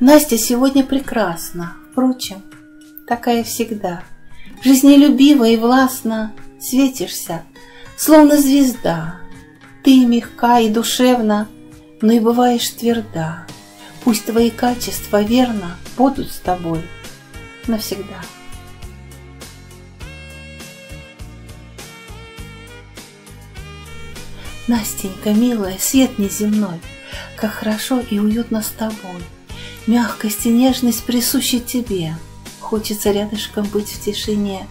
Настя сегодня прекрасна, впрочем, такая всегда. Жизнелюбива и властна светишься, словно звезда. Ты мягка и душевна, но и бываешь тверда. Пусть твои качества верно будут с тобой навсегда. Настенька, милая, свет неземной, Как хорошо и уютно с тобой. Мягкость и нежность присущи тебе. Хочется рядышком быть в тишине.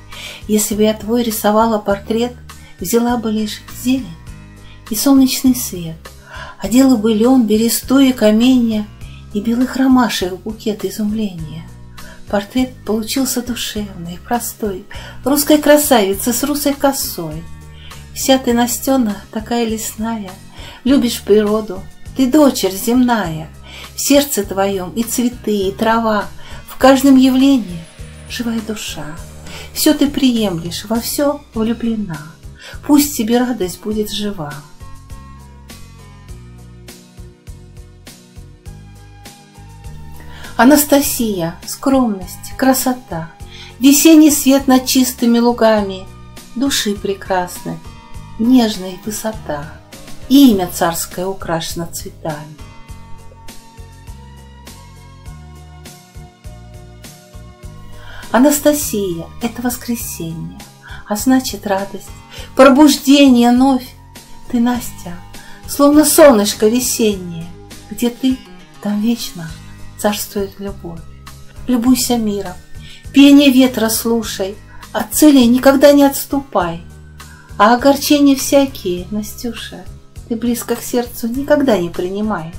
Если бы я твой рисовала портрет, Взяла бы лишь зелень и солнечный свет, Одела бы лен, бересту и каменья И белых ромашек букет изумления. Портрет получился душевный, простой, Русской красавицы с русой косой. Вся ты, Настена, такая лесная, Любишь природу, ты дочерь земная, В сердце твоем и цветы, и трава, В каждом явлении живая душа. Все ты приемлешь, во все влюблена, Пусть тебе радость будет жива. Анастасия, скромность, красота, Весенний свет над чистыми лугами, Души прекрасны, нежная высота, Имя царское украшено цветами. Анастасия — это воскресенье, а значит радость, пробуждение вновь. Ты, Настя, словно солнышко весеннее, где ты, там вечно царствует любовь. Любуйся миром, пение ветра слушай, от цели никогда не отступай. А огорчения всякие, Настюша, ты близко к сердцу никогда не принимай.